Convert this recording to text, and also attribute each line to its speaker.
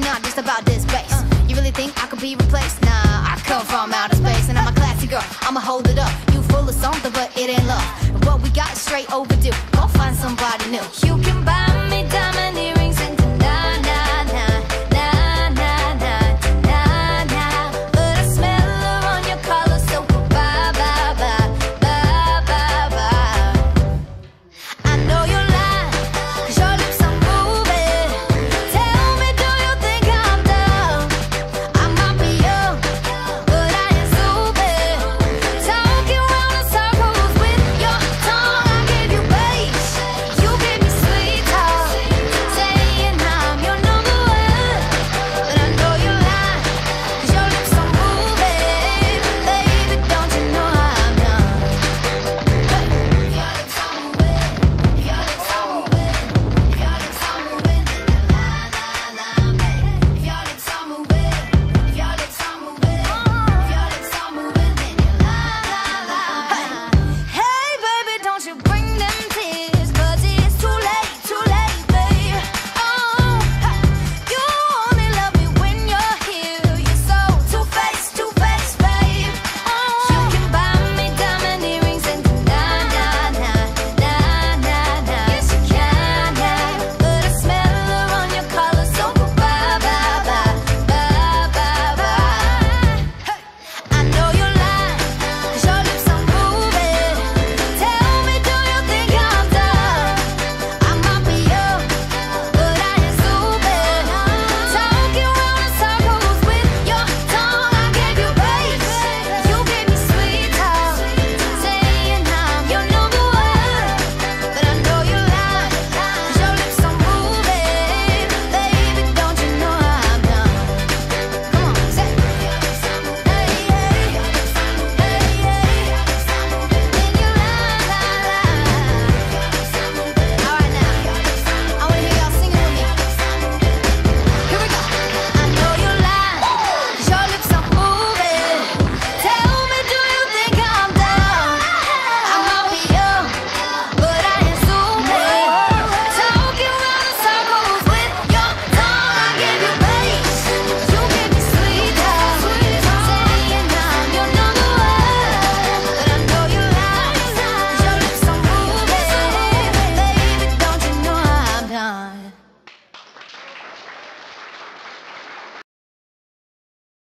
Speaker 1: not just about this bass. You really think I could be replaced? Nah, I come from outer space and I'm a classy girl. I'ma hold it up. You full of something, but it ain't love. What we got is straight overdue.